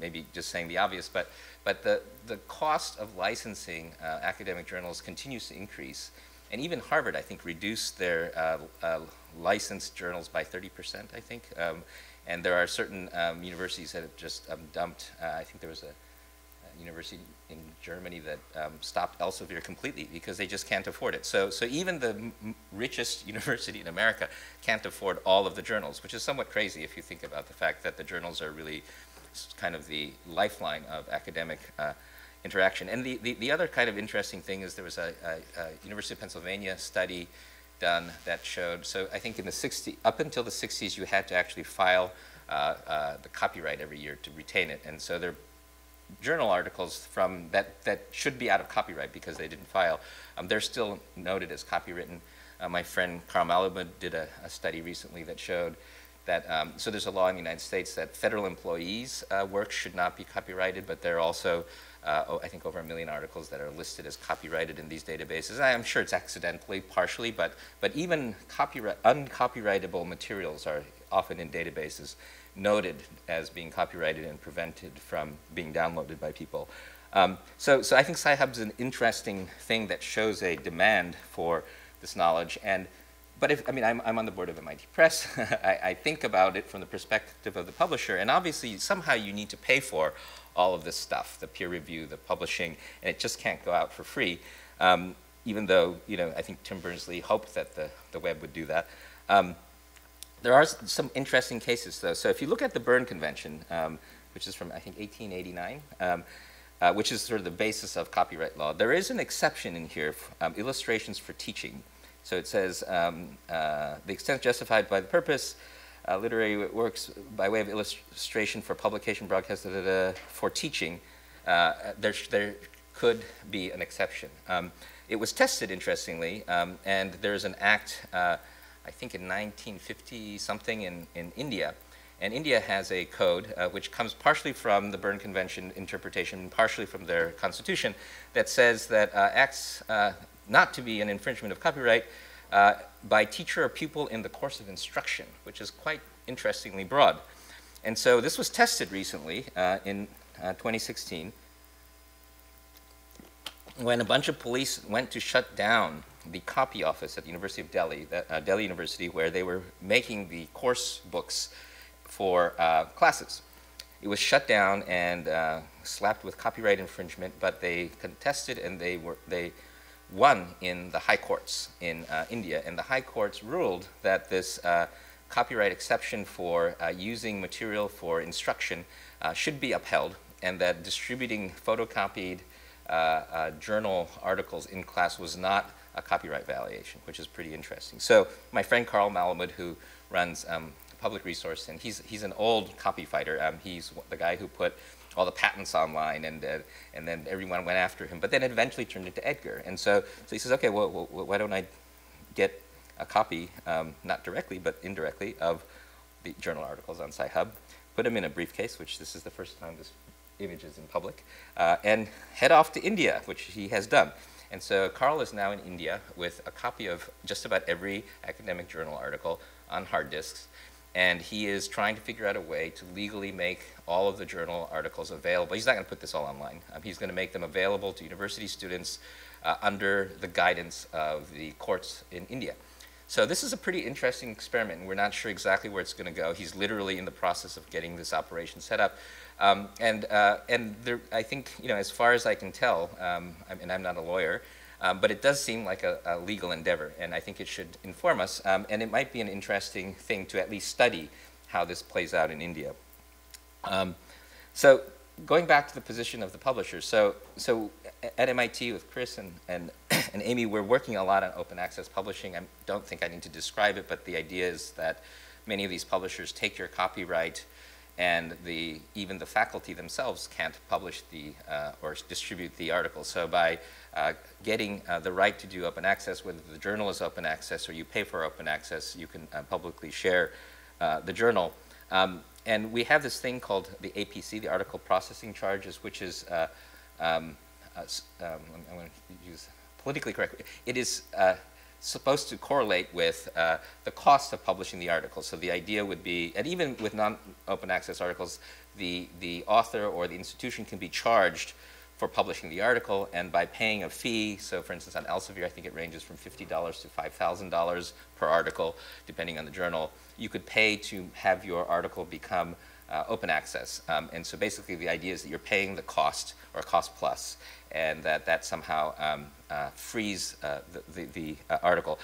maybe just saying the obvious, but, but the, the cost of licensing uh, academic journals continues to increase. And even Harvard, I think, reduced their uh, uh, licensed journals by 30%, I think. Um, and there are certain um, universities that have just um, dumped, uh, I think there was a, a university in Germany that um, stopped Elsevier completely because they just can't afford it. So, so even the richest university in America can't afford all of the journals, which is somewhat crazy if you think about the fact that the journals are really kind of the lifeline of academic uh, interaction. And the, the, the, other kind of interesting thing is there was a, a, a, University of Pennsylvania study done that showed, so I think in the 60s, up until the 60s, you had to actually file uh, uh, the copyright every year to retain it. And so there journal articles from that, that should be out of copyright because they didn't file. Um, they're still noted as copywritten. Uh, my friend Carl Malamud did a, a study recently that showed that, um, so there's a law in the United States that federal employees' uh, work should not be copyrighted, but there are also, uh, I think, over a million articles that are listed as copyrighted in these databases. I'm sure it's accidentally, partially, but, but even copyright, uncopyrightable materials are often in databases noted as being copyrighted and prevented from being downloaded by people. Um, so, so I think Sci-Hub is an interesting thing that shows a demand for this knowledge. And but if, I mean, I'm, I'm on the board of MIT Press. I, I, think about it from the perspective of the publisher, and obviously somehow you need to pay for all of this stuff, the peer review, the publishing, and it just can't go out for free. Um, even though, you know, I think Tim Berners-Lee hoped that the, the web would do that. Um, there are some interesting cases, though. So if you look at the Berne Convention, um, which is from, I think, 1889, um, uh, which is sort of the basis of copyright law, there is an exception in here, um, illustrations for teaching. So it says, um, uh, the extent justified by the purpose, uh, literary works by way of illustration for publication, broadcast, da, da, da, for teaching, uh, there, there could be an exception. Um, it was tested, interestingly, um, and there's an act, uh, I think in 1950 something in, in India, and India has a code uh, which comes partially from the Berne Convention interpretation, partially from their constitution, that says that uh, acts uh, not to be an infringement of copyright uh, by teacher or pupil in the course of instruction, which is quite interestingly broad. And so this was tested recently uh, in uh, 2016 when a bunch of police went to shut down the copy office at the University of Delhi, uh, Delhi University, where they were making the course books for uh, classes. It was shut down and uh, slapped with copyright infringement, but they contested and they were they won in the high courts in uh, India, and the high courts ruled that this uh, copyright exception for uh, using material for instruction uh, should be upheld, and that distributing photocopied journal articles in class was not a copyright violation, which is pretty interesting. So my friend Carl Malamud, who runs um, Public Resource, and he's, he's an old copy fighter. Um, he's the guy who put all the patents online, and, uh, and then everyone went after him. But then it eventually turned into Edgar. And so, so he says, okay, well, well why don't I get a copy, um, not directly, but indirectly, of the journal articles on Sci-Hub, put them in a briefcase, which this is the first time this image is in public, uh, and head off to India, which he has done. And so Carl is now in India with a copy of just about every academic journal article on hard disks and he is trying to figure out a way to legally make all of the journal articles available. He's not going to put this all online. Um, he's going to make them available to university students uh, under the guidance of the courts in India. So this is a pretty interesting experiment, we're not sure exactly where it's going to go. He's literally in the process of getting this operation set up. Um, and uh, and there, I think, you know, as far as I can tell, um, and I'm not a lawyer, um, but it does seem like a, a, legal endeavor, and I think it should inform us. Um, and it might be an interesting thing to at least study how this plays out in India. Um, so going back to the position of the publisher, so, so at MIT with Chris and, and, and Amy, we're working a lot on open access publishing. I don't think I need to describe it, but the idea is that many of these publishers take your copyright and the, even the faculty themselves can't publish the, uh, or distribute the article. So by uh, getting uh, the right to do open access, whether the journal is open access or you pay for open access, you can uh, publicly share uh, the journal. Um, and we have this thing called the APC, the article processing charges, which is, uh, um, um, I'm going to use politically correct. It is supposed to correlate with uh, the cost of publishing the article. So the idea would be, and even with non-open access articles, the, the author or the institution can be charged for publishing the article, and by paying a fee, so for instance on Elsevier, I think it ranges from $50 to $5,000 per article, depending on the journal, you could pay to have your article become uh, open access. Um, and so basically the idea is that you're paying the cost, or cost plus, and that that somehow um, uh, frees uh, the, the, the uh, article.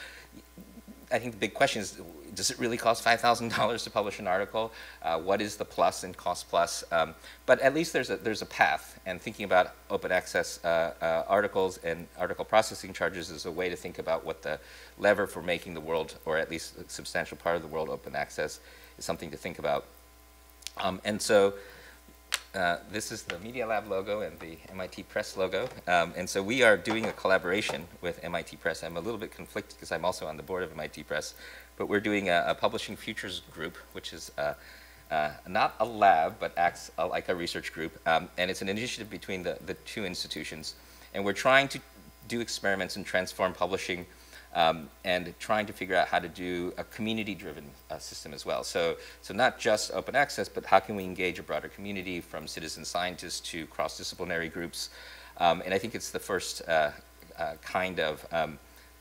I think the big question is, does it really cost $5,000 to publish an article? Uh, what is the plus in cost plus? Um, but at least there's a, there's a path, and thinking about open access uh, uh, articles and article processing charges is a way to think about what the lever for making the world, or at least a substantial part of the world open access, is something to think about. Um, and so uh, this is the Media Lab logo and the MIT Press logo. Um, and so we are doing a collaboration with MIT Press. I'm a little bit conflicted because I'm also on the board of MIT Press. But we're doing a, a publishing futures group, which is uh, uh, not a lab, but acts like a research group. Um, and it's an initiative between the, the two institutions. And we're trying to do experiments and transform publishing um, and trying to figure out how to do a community-driven uh, system as well. So, so not just open access, but how can we engage a broader community from citizen scientists to cross-disciplinary groups. Um, and I think it's the first uh, uh, kind of, um,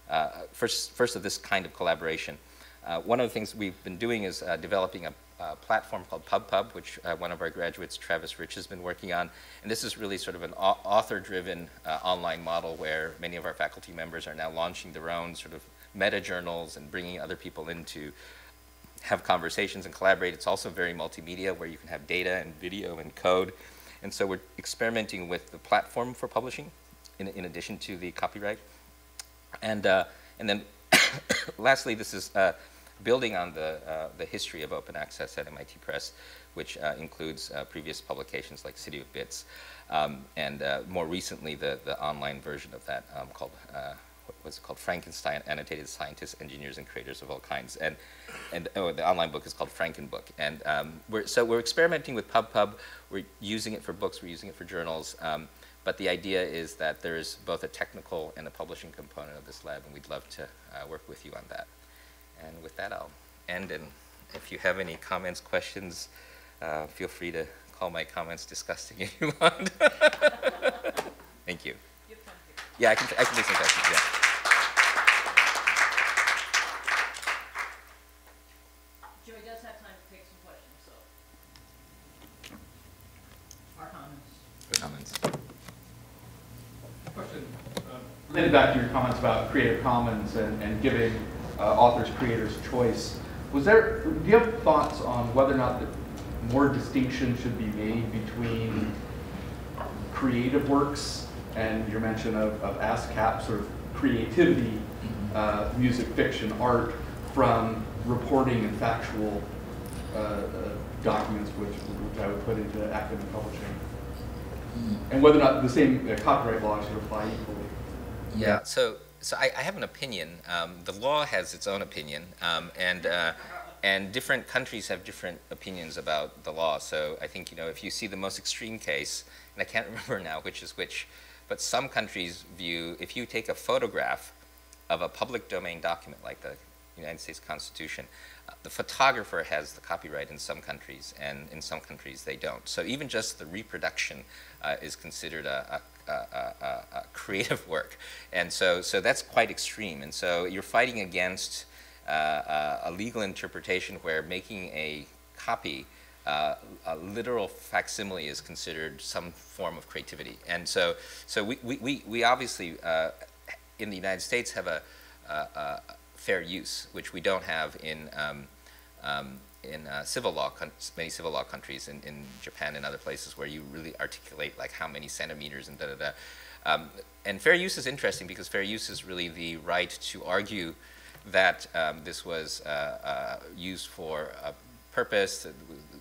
uh, first, first of this kind of collaboration. Uh, one of the things we've been doing is uh, developing a uh, platform called PubPub, which uh, one of our graduates, Travis Rich, has been working on. And this is really sort of an author-driven uh, online model where many of our faculty members are now launching their own sort of meta journals and bringing other people in to have conversations and collaborate. It's also very multimedia where you can have data and video and code. And so we're experimenting with the platform for publishing in, in addition to the copyright. And, uh, and then lastly, this is uh, building on the, uh, the history of open access at MIT Press, which uh, includes uh, previous publications like City of Bits, um, and uh, more recently the, the online version of that um, called, uh, what was it called, Frankenstein, Annotated Scientists, Engineers, and Creators of All Kinds. And, and oh, the online book is called Frankenbook. And um, we're, so we're experimenting with PubPub. We're using it for books, we're using it for journals. Um, but the idea is that there is both a technical and a publishing component of this lab, and we'd love to uh, work with you on that. And with that, I'll end. And if you have any comments, questions, uh, feel free to call my comments disgusting if you want. Thank you. Yeah, I can, I can make some questions, yeah. Joi does have time to take some questions, so. Our comments. Comments. Question, uh, back to your comments about Creative Commons and, and giving authors, creators choice. Was there, do you have thoughts on whether or not more distinction should be made between creative works and your mention of, of ASCAP, sort of creativity, uh, music, fiction, art, from reporting and factual uh, uh, documents, which, which I would put into academic publishing? And whether or not the same uh, copyright law should apply equally? Yeah, so so I, I, have an opinion. Um, the law has its own opinion, um, and uh, and different countries have different opinions about the law. So I think you know if you see the most extreme case, and I can't remember now which is which, but some countries view if you take a photograph of a public domain document like the United States Constitution, the photographer has the copyright in some countries, and in some countries they don't. So even just the reproduction uh, is considered a, a, creative work. And so, so that's quite extreme. And so you're fighting against uh, a legal interpretation where making a copy uh, a literal facsimile is considered some form of creativity. And so, so we, we, we obviously, uh, in the United States, have a, a, a, fair use, which we don't have in, um, um, in uh, civil law, many civil law countries in, in Japan and other places where you really articulate like how many centimeters and da da da. Um, and fair use is interesting because fair use is really the right to argue that um, this was uh, uh, used for a purpose,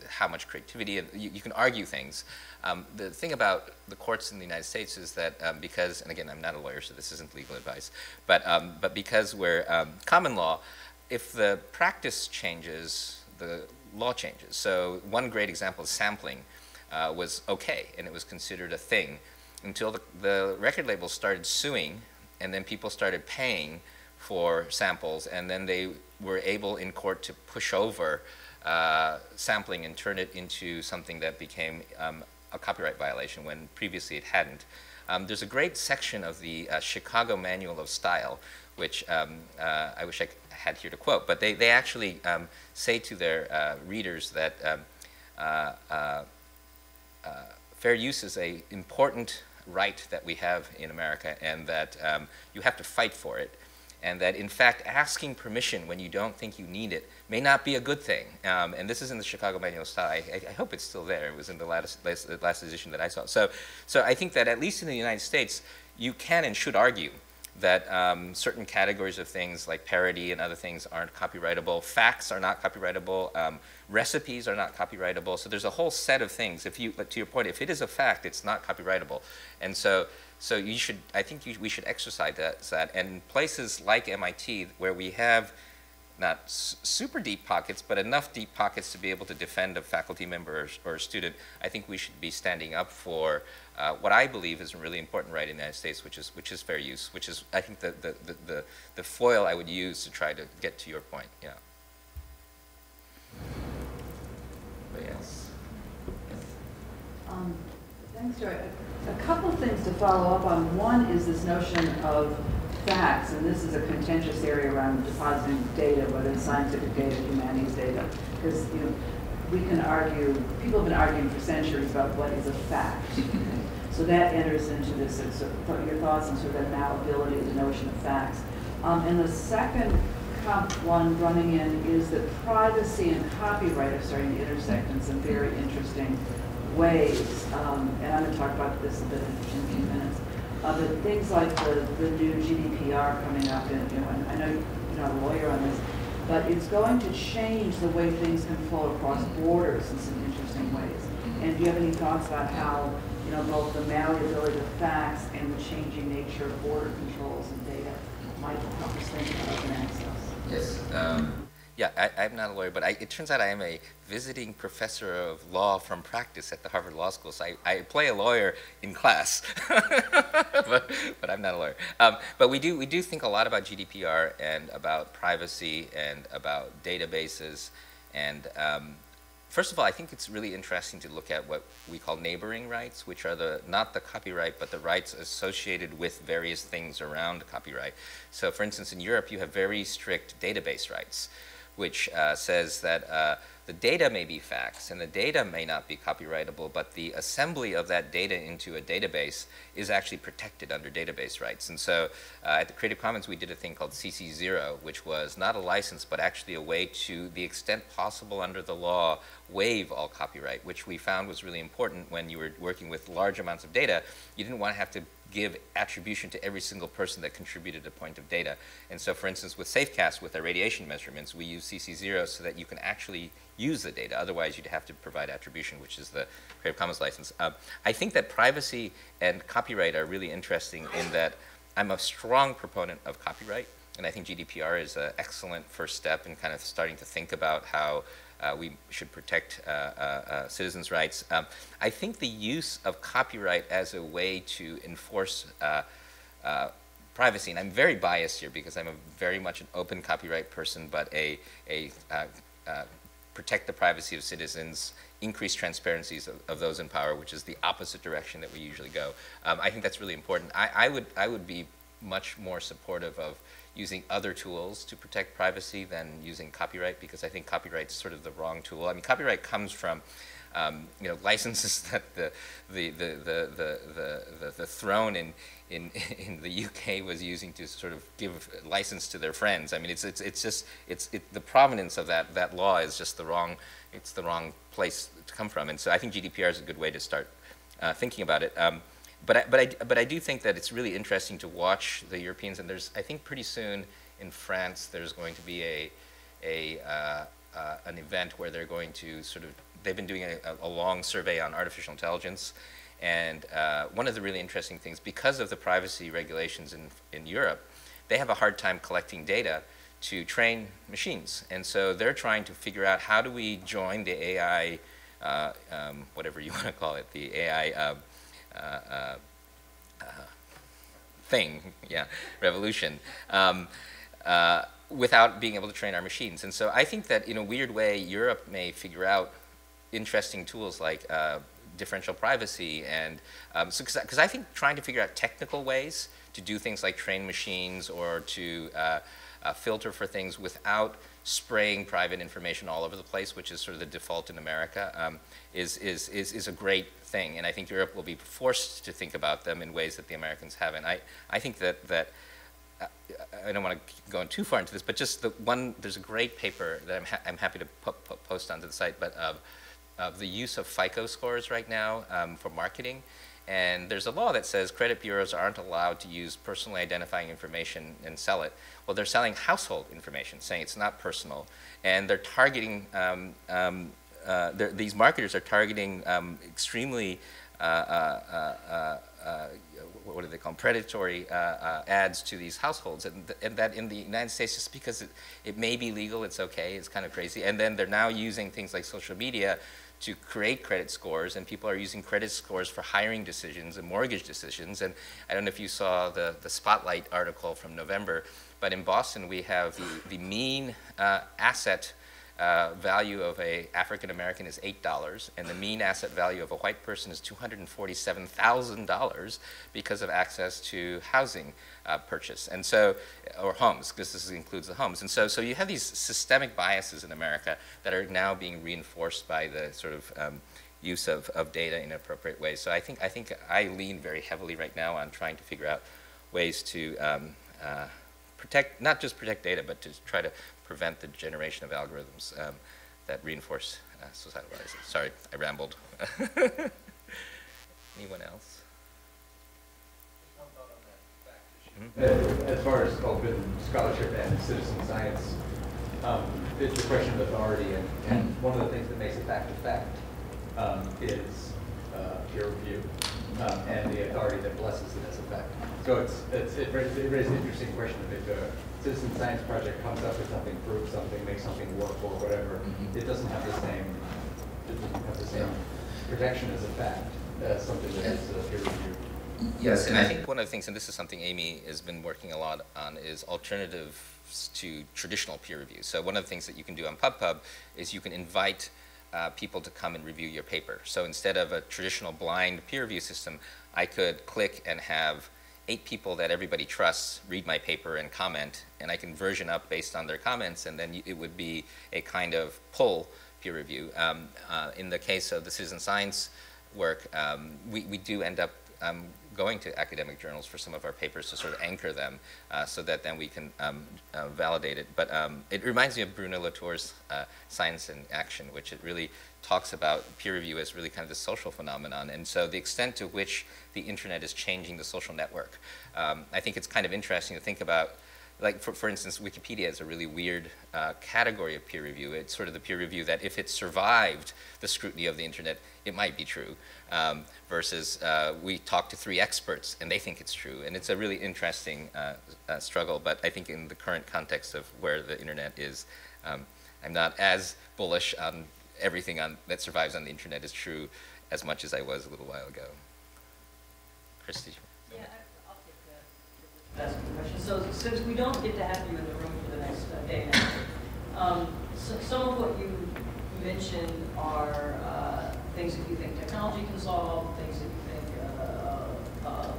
how much creativity, you, you can argue things. Um, the thing about the courts in the United States is that um, because, and again, I'm not a lawyer, so this isn't legal advice, but, um, but because we're um, common law, if the practice changes, the law changes. So one great example is sampling uh, was okay, and it was considered a thing until the, the record labels started suing, and then people started paying for samples, and then they were able in court to push over uh, sampling and turn it into something that became um, a copyright violation when previously it hadn't. Um, there's a great section of the uh, Chicago Manual of Style, which um, uh, I wish I had here to quote, but they, they actually um, say to their uh, readers that um, uh, fair use is an important right that we have in America and that um, you have to fight for it. And that in fact, asking permission when you don't think you need it may not be a good thing. Um, and this is in the Chicago Manual of Style. I, I, hope it's still there. It was in the last, last, last edition that I saw. So, so I think that at least in the United States, you can and should argue that um, certain categories of things like parody and other things aren't copyrightable. Facts are not copyrightable. Um, recipes are not copyrightable. So there's a whole set of things. If you, to your point, if it is a fact, it's not copyrightable. And so, so you should, I think you, we should exercise that. And places like MIT where we have not super deep pockets, but enough deep pockets to be able to defend a faculty member or, or a student, I think we should be standing up for uh, what I believe is a really important right in the United States, which is, which is fair use, which is, I think, the, the, the, the, the foil I would use to try to get to your point, yeah. Yes. Um, thanks, Joi. A, couple things to follow up on. One is this notion of facts, and this is a contentious area around depositing data, whether it's scientific data, humanities data, because you know we can argue. People have been arguing for centuries about what is a fact. so that enters into this. Of, your thoughts on sort of the malleability of the notion of facts. Um, and the second one running in is that privacy and copyright are starting to intersect in some very interesting ways. Um, and I'm going to talk about this a bit in a few minutes. But things like the, the new GDPR coming up, and, you know, I know you're not a lawyer on this, but it's going to change the way things can flow across borders in some interesting ways. And do you have any thoughts about how, you know, both the malleability of facts and the changing nature of border controls and data might help us think about open access? Yes. Um, yeah, I, am not a lawyer, but I, it turns out I am a visiting professor of law from practice at the Harvard Law School. So I, I play a lawyer in class, but, but, I'm not a lawyer. Um, but we do, we do think a lot about GDPR and about privacy and about databases. And um, first of all, I think it's really interesting to look at what we call neighboring rights, which are the not the copyright, but the rights associated with various things around copyright. So for instance, in Europe, you have very strict database rights which uh, says that uh, the data may be facts and the data may not be copyrightable, but the assembly of that data into a database is actually protected under database rights. And so uh, at the Creative Commons, we did a thing called CC0, which was not a license, but actually a way to, the extent possible under the law, waive all copyright, which we found was really important when you were working with large amounts of data. You didn't want to have to give attribution to every single person that contributed a point of data. And so, for instance, with Safecast, with our radiation measurements, we use CC0 so that you can actually use the data. Otherwise, you'd have to provide attribution, which is the Creative Commons license. Um, I think that privacy and copyright are really interesting in that I'm a strong proponent of copyright. And I think GDPR is an excellent first step in kind of starting to think about how uh, we should protect uh, uh, uh, citizens' rights. Um, I think the use of copyright as a way to enforce uh, uh, privacy, and I'm very biased here because I'm a very much an open copyright person, but a, a protect the privacy of citizens, increase transparencies of, of, those in power, which is the opposite direction that we usually go. Um, I think that's really important. I, I, would, I would be much more supportive of using other tools to protect privacy than using copyright because I think copyright is sort of the wrong tool. I mean, copyright comes from um, you know, licenses that the, the, the, the, the, the, the, throne in, in, in the UK was using to sort of give license to their friends. I mean, it's, it's, it's just, it's, it, the provenance of that, that law is just the wrong, it's the wrong place to come from. And so I think GDPR is a good way to start uh, thinking about it. Um, but I, but, I, but I do think that it's really interesting to watch the Europeans, and there's, I think pretty soon in France, there's going to be a, a, uh, uh, an event where they're going to sort of, they've been doing a, a long survey on artificial intelligence, and uh, one of the really interesting things, because of the privacy regulations in, in Europe, they have a hard time collecting data to train machines. And so they're trying to figure out how do we join the AI, uh, um, whatever you want to call it, the AI uh, thing, yeah, revolution, um, uh, without being able to train our machines. And so I think that in a weird way, Europe may figure out interesting tools like uh, differential privacy and um, so because I think trying to figure out technical ways to do things like train machines or to uh, uh, filter for things without spraying private information all over the place, which is sort of the default in America, um, is, is, is, is a great thing. And I think Europe will be forced to think about them in ways that the Americans haven't. I, I think that, that uh, I don't want to go too far into this, but just the one, there's a great paper that I'm, ha I'm happy to post onto the site, but uh, of the use of FICO scores right now um, for marketing. And there's a law that says credit bureaus aren't allowed to use personally identifying information and sell it. Well, they're selling household information, saying it's not personal. And they're targeting, um, um, uh, they're, these marketers are targeting um, extremely, uh, uh, uh, uh what do they call them, predatory uh, ads to these households. And, th and, that in the United States, just because it, it may be legal, it's okay, it's kind of crazy. And then they're now using things like social media to create credit scores, and people are using credit scores for hiring decisions and mortgage decisions. And I don't know if you saw the, the Spotlight article from November, but in Boston we have the, the mean uh, asset uh, value of a African American is $8, and the mean asset value of a white person is $247,000 because of access to housing uh, purchase. And so, or homes, because this includes the homes. And so, so you have these systemic biases in America that are now being reinforced by the sort of um, use of, of data in appropriate ways. So I think, I think I lean very heavily right now on trying to figure out ways to um, uh, protect, not just protect data, but to try to prevent the generation of algorithms um, that reinforce uh, societal biases. Sorry, I rambled. Anyone else? Mm-hmm. As far as open scholarship and citizen science, um, it's a question of authority, and, and, one of the things that makes it fact to fact um, is uh, peer review um, and the authority that blesses it as a fact. So it's, it's it, raises, it raises an interesting question if a citizen science project comes up with something, proves something, makes something work or whatever, mm -hmm. it doesn't have the same it doesn't have the same protection as a fact as something that is uh, peer reviewed. Yes, and I think one of the things, and this is something Amy has been working a lot on, is alternatives to traditional peer review. So one of the things that you can do on PubPub is you can invite uh, people to come and review your paper. So instead of a traditional blind peer review system, I could click and have eight people that everybody trusts read my paper and comment, and I can version up based on their comments, and then it would be a kind of pull peer review. Um, uh, in the case of the citizen science work, um, we, we do end up um, going to academic journals for some of our papers to sort of anchor them uh, so that then we can um, uh, validate it. But um, it reminds me of Bruno Latour's uh, Science in Action, which it really talks about peer review as really kind of the social phenomenon. And so the extent to which the internet is changing the social network, um, I think it's kind of interesting to think about like for, for instance, Wikipedia is a really weird uh, category of peer review. It's sort of the peer review that if it survived the scrutiny of the internet, it might be true, um, versus uh, we talk to three experts and they think it's true. And it's a really interesting uh, uh struggle, but I think in the current context of where the internet is, um, I'm not as bullish on everything on, that survives on the internet is true as much as I was a little while ago. Christy? That's a question. So since we don't get to have you in the room for the next uh, day um, so some of what you mentioned are uh, things that you think technology can solve, things that you think uh, uh,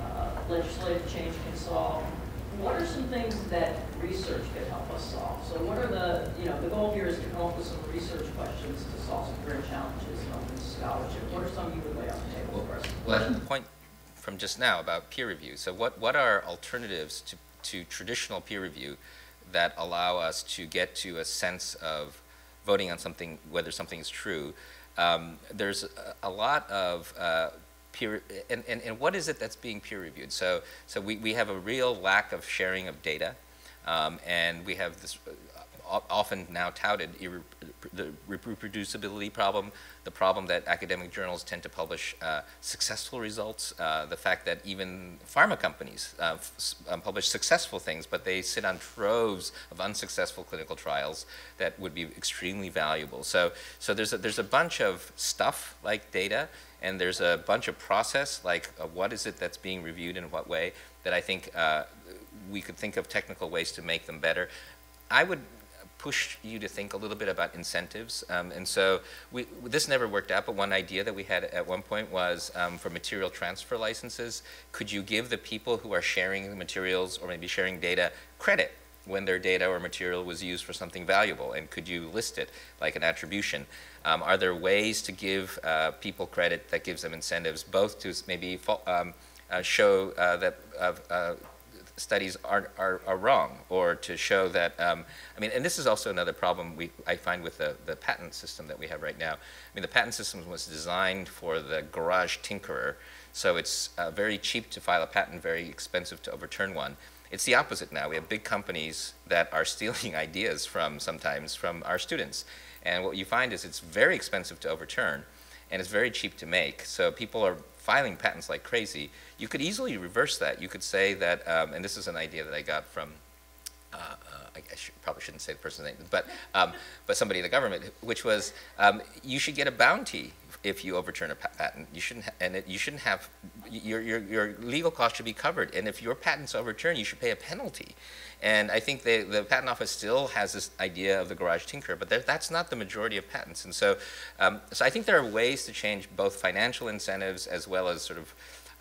uh legislative change can solve. What are some things that research could help us solve. So what are the, you know, the goal here is to come up with some research questions to solve some current challenges in open scholarship. What are some you would lay on the table for us? Well, point from just now about peer review. So what, what are alternatives to, to traditional peer review that allow us to get to a sense of voting on something, whether something is true? Um, there's a, a lot of uh, peer, and, and, and what is it that's being peer reviewed? So, so we, we have a real lack of sharing of data, um, and we have this often now touted the reproducibility problem, the problem that academic journals tend to publish uh, successful results, uh, the fact that even pharma companies uh, um, publish successful things, but they sit on troves of unsuccessful clinical trials that would be extremely valuable. So, so there's, a, there's a bunch of stuff like data, and there's a bunch of process like uh, what is it that's being reviewed in what way that I think uh, we could think of technical ways to make them better. I would push you to think a little bit about incentives. Um, and so we, this never worked out, but one idea that we had at one point was um, for material transfer licenses, could you give the people who are sharing the materials or maybe sharing data credit when their data or material was used for something valuable? And could you list it like an attribution? Um, are there ways to give uh, people credit that gives them incentives, both to maybe um, uh, show uh, that uh, studies are, are, are wrong or to show that, um, I mean, and this is also another problem we, I find with the, the patent system that we have right now. I mean, the patent system was designed for the garage tinkerer, so it's uh, very cheap to file a patent, very expensive to overturn one. It's the opposite now. We have big companies that are stealing ideas from, sometimes, from our students. And what you find is it's very expensive to overturn, and it's very cheap to make. So people are filing patents like crazy. You could easily reverse that. You could say that, um, and this is an idea that I got from, uh, uh, I should, probably shouldn't say the person's name, but, um, but somebody in the government, which was um, you should get a bounty if you overturn a patent. You shouldn't, and it, you shouldn't have, your, your, your legal costs should be covered. And if your patent's overturned, you should pay a penalty. And I think the, the patent office still has this idea of the garage tinker, but that's not the majority of patents. And so, um, so I think there are ways to change both financial incentives as well as sort of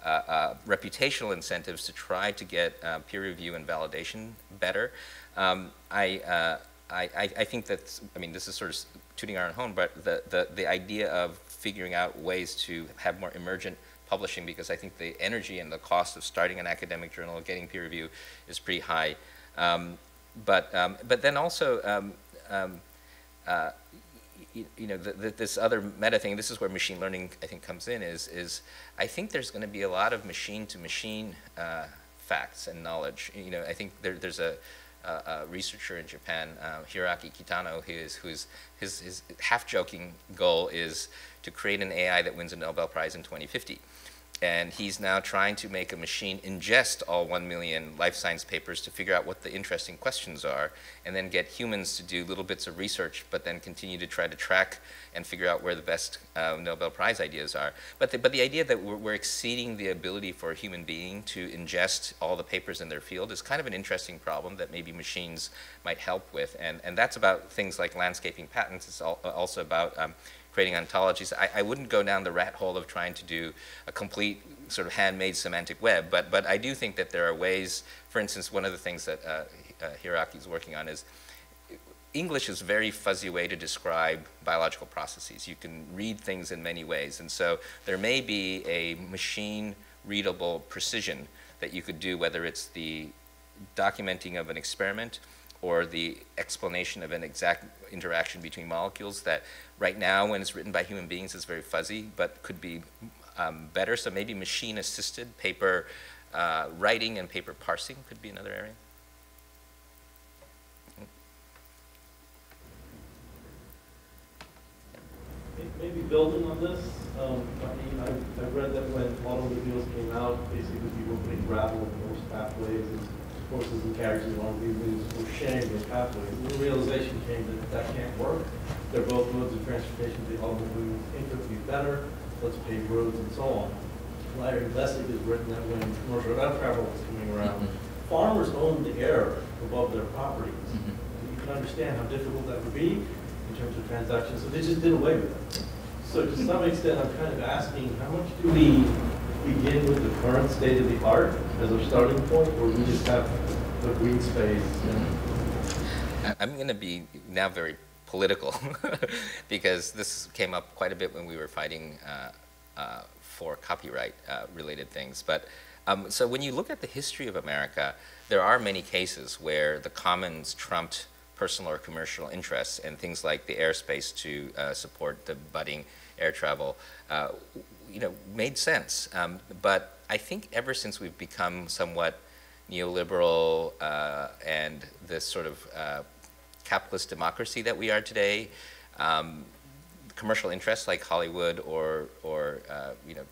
uh, uh, reputational incentives to try to get uh, peer review and validation better. Um, I, uh, I, I, think that, I mean, this is sort of tooting our own horn, but the, the, the idea of figuring out ways to have more emergent publishing because I think the energy and the cost of starting an academic journal, getting peer review, is pretty high. Um, but, um, but then also, um, um uh, you, you, know, the, the, this other meta thing, this is where machine learning, I think, comes in, is, is I think there's going to be a lot of machine-to-machine -machine, uh, facts and knowledge. You know, I think there, there's a, a, researcher in Japan, uh, Hiroaki Kitano, who is, who's, his, his half-joking goal is to create an AI that wins a Nobel Prize in 2050 and he's now trying to make a machine ingest all 1 million life science papers to figure out what the interesting questions are, and then get humans to do little bits of research, but then continue to try to track and figure out where the best uh, Nobel Prize ideas are. But the, but the idea that we're, we're, exceeding the ability for a human being to ingest all the papers in their field is kind of an interesting problem that maybe machines might help with, and, and that's about things like landscaping patents. It's also about um, creating ontologies. I, I wouldn't go down the rat hole of trying to do a complete sort of handmade semantic web, but, but I do think that there are ways, for instance, one of the things that uh, uh, Hiroaki is working on is English is a very fuzzy way to describe biological processes. You can read things in many ways, and so there may be a machine readable precision that you could do, whether it's the documenting of an experiment or the explanation of an exact interaction between molecules that right now when it's written by human beings is very fuzzy but could be um, better. So maybe machine assisted paper uh, writing and paper parsing could be another area. Maybe building on this, um, I mean, I've, I've read that when automobiles came out, basically people putting gravel in those pathways and horses and carriages along these routes were sharing pathways. And the realization came that that can't work. They're both modes of transportation. The automobile infinitely better. Let's pave roads and so on. Larry Lessig has written that when commercial air travel was coming around, mm -hmm. farmers owned the air above their properties. Mm -hmm. You can understand how difficult that would be in terms of transactions. So they just did away with it. So to some extent, I'm kind of asking, how much do we begin with the current state of the art as our starting point, or we just have the green space I- I'm going to be now very political because this came up quite a bit when we were fighting uh, uh, for copyright uh, related things. But um, so when you look at the history of America, there are many cases where the commons trumped personal or commercial interests and things like the airspace to uh, support the budding air travel, uh, you know, made sense. Um, but I think ever since we've become somewhat neoliberal uh, and this sort of uh, capitalist democracy that we are today, um, commercial interests like Hollywood or, or uh, you know,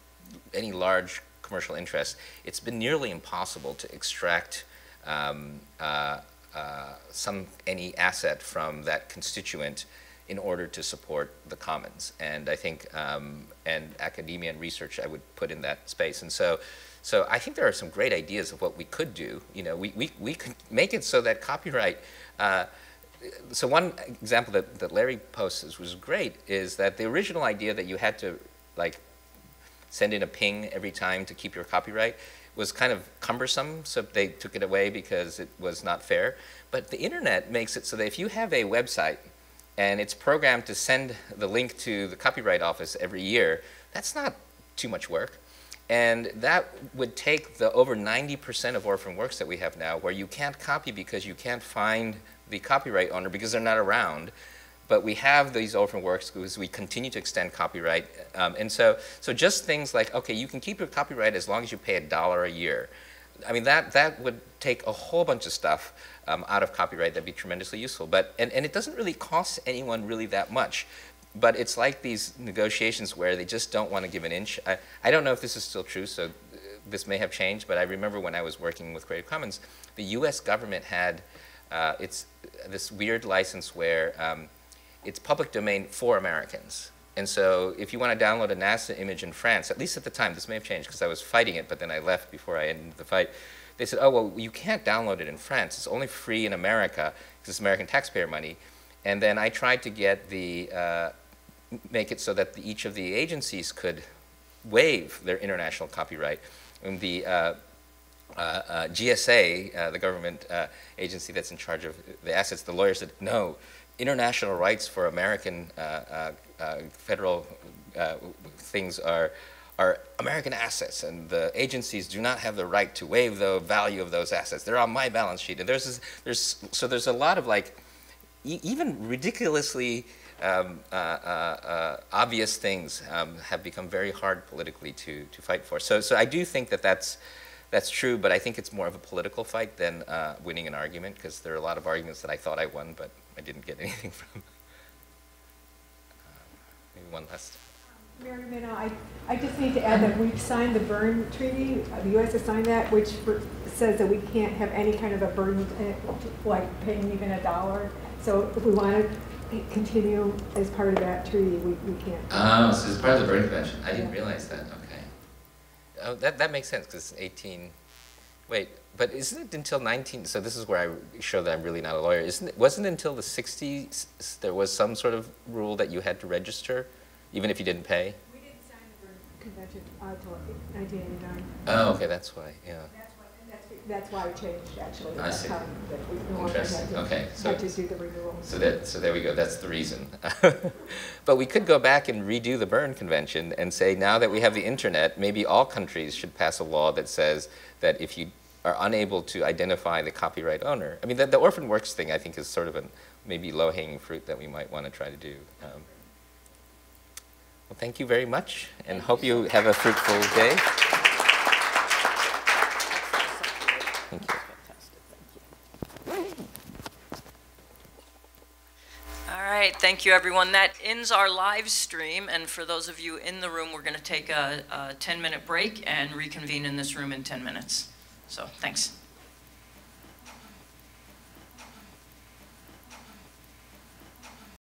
any large commercial interest, it's been nearly impossible to extract um, uh, uh, some any asset from that constituent in order to support the commons. And I think, um, and academia and research, I would put in that space. And so, so I think there are some great ideas of what we could do. You know, we, we, we could make it so that copyright, uh, so one example that, that Larry posts was great is that the original idea that you had to like send in a ping every time to keep your copyright was kind of cumbersome, so they took it away because it was not fair. But the internet makes it so that if you have a website and it's programmed to send the link to the Copyright Office every year, that's not too much work. And that would take the over 90% of orphan works that we have now, where you can't copy because you can't find the copyright owner because they're not around. But we have these orphan works because we continue to extend copyright. Um, and so, so just things like, okay, you can keep your copyright as long as you pay a dollar a year. I mean, that, that would take a whole bunch of stuff um, out of copyright that'd be tremendously useful. But, and, and it doesn't really cost anyone really that much. But it's like these negotiations where they just don't want to give an inch. I, I don't know if this is still true, so uh, this may have changed, but I remember when I was working with Creative Commons, the US government had uh, it's this weird license where um, it's public domain for Americans. And so if you want to download a NASA image in France, at least at the time, this may have changed because I was fighting it, but then I left before I ended the fight. They said, oh, well, you can't download it in France. It's only free in America because it's American taxpayer money. And then I tried to get the, uh, make it so that the, each of the agencies could waive their international copyright. And the uh, uh, uh, GSA, uh, the government uh, agency that's in charge of the assets, the lawyer said, no, international rights for American federal things are, are American assets, and the agencies do not have the right to waive the value of those assets. They're on my balance sheet. And there's, this, there's so there's a lot of like, e even ridiculously um, uh, uh, obvious things um, have become very hard politically to, to fight for. So, so I do think that that's, that's true, but I think it's more of a political fight than uh, winning an argument because there are a lot of arguments that I thought I won, but I didn't get anything from. Uh, maybe one last. Mary Minow, I, I just need to add that we've signed the Berne Treaty, uh, the U.S. has signed that, which for- says that we can't have any kind of a burden, uh, like paying even a dollar. So if we want to continue as part of that treaty, we, we can't. Oh, so it's part of the Berne Convention. I didn't realize that. Okay. Oh, that, that makes sense because 18. Wait, but isn't it until 19? So this is where I show that I'm really not a lawyer. Isn't it? Wasn't it until the 60s there was some sort of rule that you had to register, even if you didn't pay? We didn't sign the Convention until 1989. Oh, okay, that's why. Yeah. That's why, that's, that's why it changed, actually. I That's see. how- that we no longer had Interesting. to- Okay, so- Had to do the renewal. So that, so there we go. That's the reason. but we could go back and redo the Berne Convention and say now that we have the internet, maybe all countries should pass a law that says that if you are unable to identify the copyright owner, I mean, the, the orphan works thing I think is sort of a maybe low-hanging fruit that we might want to try to do. Um, well, thank you very much, and hope you have a fruitful day. Thank you. All right, thank you, everyone. That ends our live stream, and for those of you in the room, we're going to take a 10-minute break and reconvene in this room in 10 minutes. So, thanks.